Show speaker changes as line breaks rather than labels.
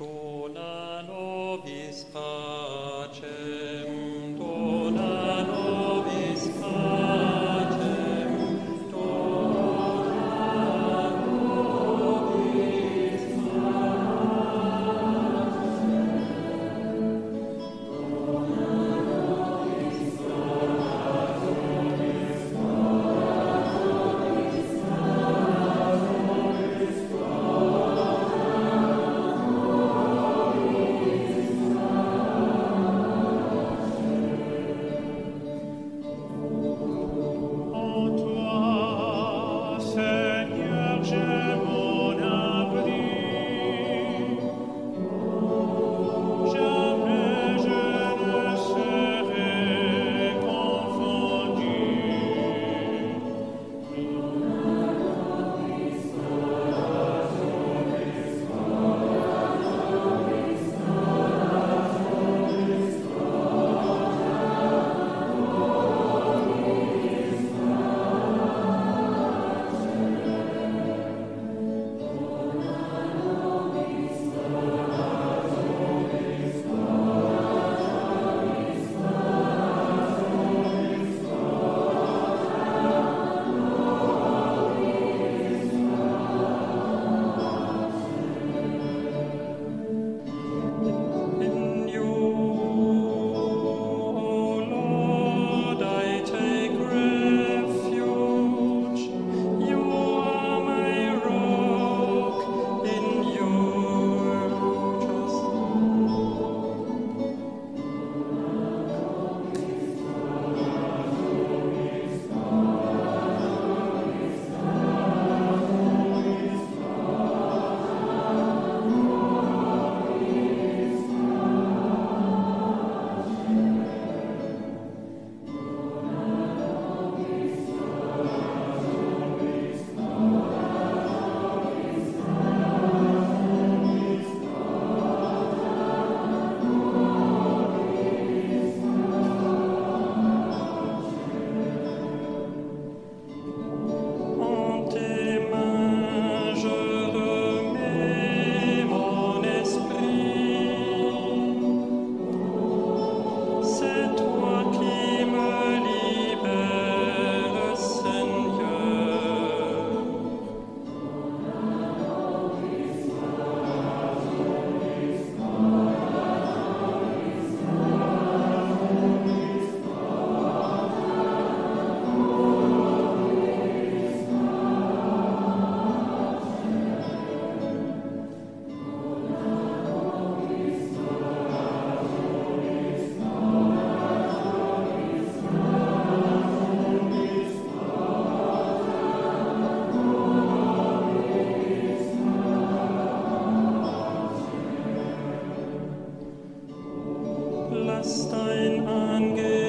dona nobis paz. hast ein Angesicht.